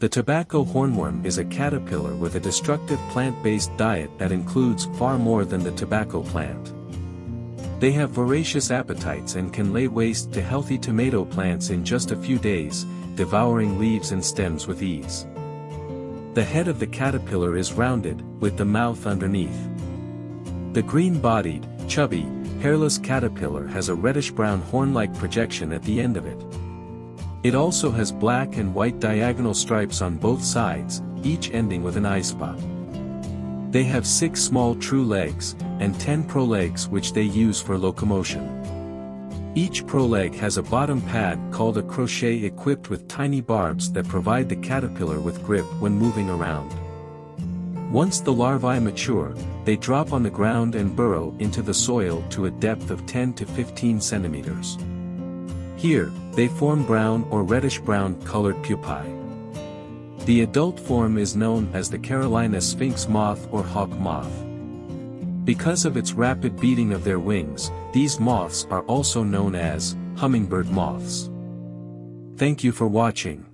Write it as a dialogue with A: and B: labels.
A: The tobacco hornworm is a caterpillar with a destructive plant-based diet that includes far more than the tobacco plant. They have voracious appetites and can lay waste to healthy tomato plants in just a few days, devouring leaves and stems with ease. The head of the caterpillar is rounded, with the mouth underneath. The green-bodied, chubby, hairless caterpillar has a reddish-brown horn-like projection at the end of it. It also has black and white diagonal stripes on both sides, each ending with an eye spot. They have six small true legs, and ten prolegs which they use for locomotion. Each proleg has a bottom pad called a crochet equipped with tiny barbs that provide the caterpillar with grip when moving around. Once the larvae mature, they drop on the ground and burrow into the soil to a depth of 10 to 15 centimeters. Here, they form brown or reddish-brown colored pupae. The adult form is known as the Carolina sphinx moth or hawk moth. Because of its rapid beating of their wings, these moths are also known as hummingbird moths. Thank you for watching.